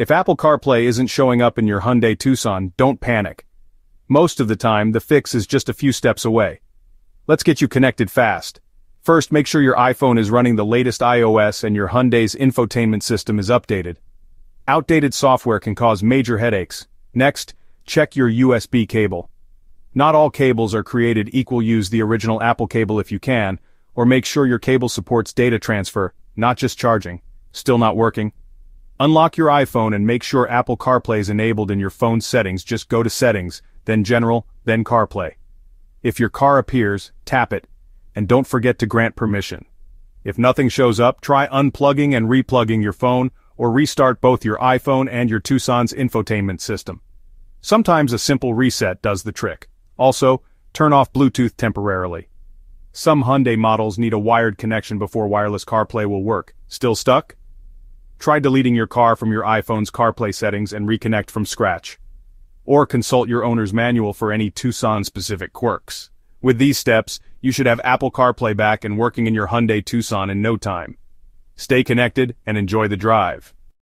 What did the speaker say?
If Apple CarPlay isn't showing up in your Hyundai Tucson, don't panic. Most of the time, the fix is just a few steps away. Let's get you connected fast. First, make sure your iPhone is running the latest iOS and your Hyundai's infotainment system is updated. Outdated software can cause major headaches. Next, check your USB cable. Not all cables are created equal use the original Apple cable if you can, or make sure your cable supports data transfer, not just charging. Still not working? Unlock your iPhone and make sure Apple CarPlay is enabled in your phone's settings just go to Settings, then General, then CarPlay. If your car appears, tap it, and don't forget to grant permission. If nothing shows up, try unplugging and replugging your phone, or restart both your iPhone and your Tucson's infotainment system. Sometimes a simple reset does the trick. Also, turn off Bluetooth temporarily. Some Hyundai models need a wired connection before wireless CarPlay will work. Still stuck? Try deleting your car from your iPhone's CarPlay settings and reconnect from scratch or consult your owner's manual for any Tucson-specific quirks. With these steps, you should have Apple CarPlay back and working in your Hyundai Tucson in no time. Stay connected and enjoy the drive.